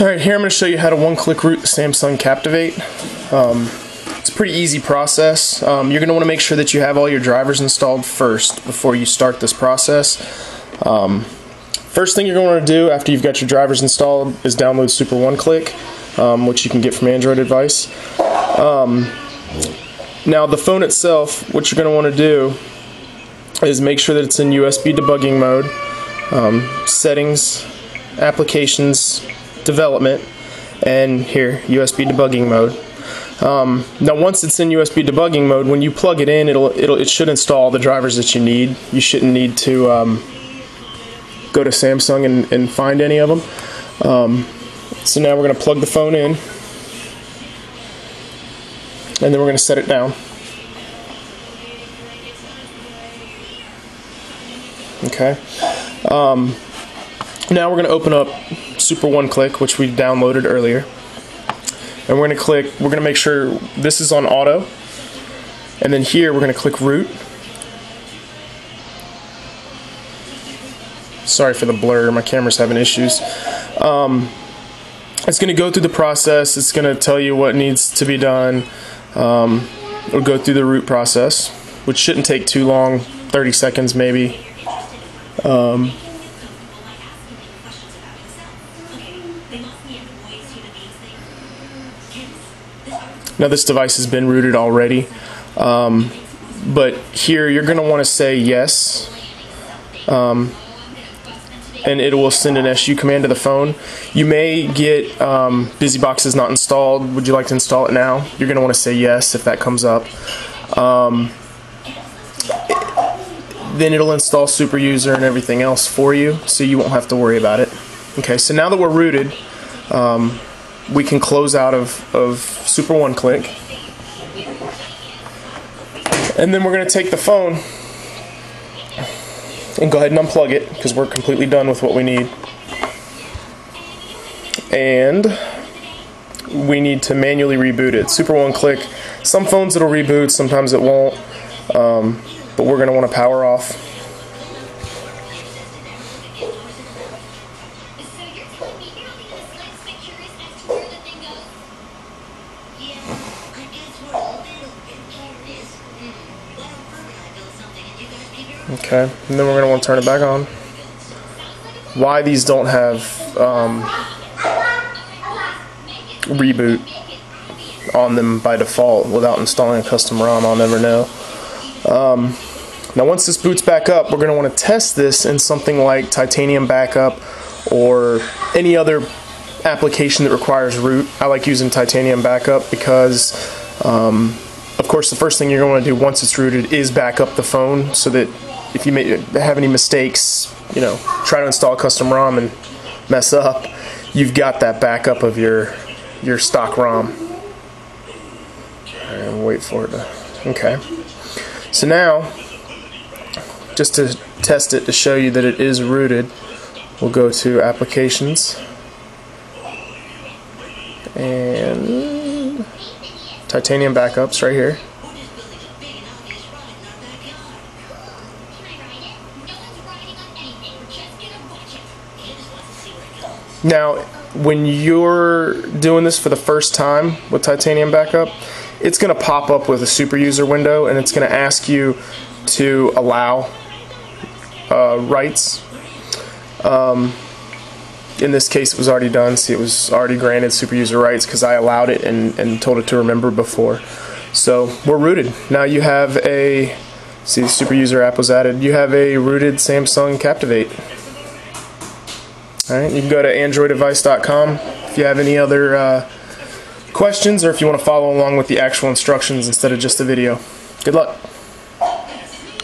Alright, here I'm going to show you how to one-click root the Samsung Captivate. Um, it's a pretty easy process. Um, you're going to want to make sure that you have all your drivers installed first before you start this process. Um, first thing you're going to want to do after you've got your drivers installed is download Super One Click, um, which you can get from Android Advice. Um, now the phone itself, what you're going to want to do is make sure that it's in USB debugging mode, um, settings, applications, development, and here USB debugging mode. Um, now, once it's in USB debugging mode, when you plug it in, it'll it'll it should install the drivers that you need. You shouldn't need to um, go to Samsung and, and find any of them. Um, so now we're going to plug the phone in, and then we're going to set it down. Okay. Um, now we're going to open up Super One Click, which we downloaded earlier. And we're going to click, we're going to make sure this is on auto. And then here we're going to click root. Sorry for the blur, my camera's having issues. Um, it's going to go through the process, it's going to tell you what needs to be done. Um, it'll go through the root process, which shouldn't take too long 30 seconds maybe. Um, Now this device has been rooted already, um, but here you're going to want to say yes, um, and it will send an SU command to the phone. You may get um, BusyBox is not installed. Would you like to install it now? You're going to want to say yes if that comes up. Um, then it'll install SuperUser and everything else for you, so you won't have to worry about it. Okay, so now that we're rooted, um, we can close out of, of Super One Click. And then we're going to take the phone and go ahead and unplug it because we're completely done with what we need. And we need to manually reboot it. Super One Click. Some phones it'll reboot, sometimes it won't. Um, but we're going to want to power off Okay, and then we're going to want to turn it back on. Why these don't have um, reboot on them by default without installing a custom ROM, I'll never know. Um, now once this boots back up, we're going to want to test this in something like Titanium Backup or any other application that requires root. I like using Titanium Backup because um, of course the first thing you're going to do once it's rooted is back up the phone so that if you may have any mistakes, you know, try to install custom ROM and mess up, you've got that backup of your your stock ROM. And wait for it to, okay. So now, just to test it to show you that it is rooted, we'll go to Applications and Titanium Backups right here. Now, when you're doing this for the first time with Titanium Backup, it's going to pop up with a super user window and it's going to ask you to allow uh, rights. Um, in this case, it was already done. See, it was already granted super user rights because I allowed it and, and told it to remember before. So we're rooted. Now you have a, see, the super user app was added. You have a rooted Samsung Captivate. All right, you can go to androidadvice.com if you have any other uh, questions or if you want to follow along with the actual instructions instead of just the video. Good luck.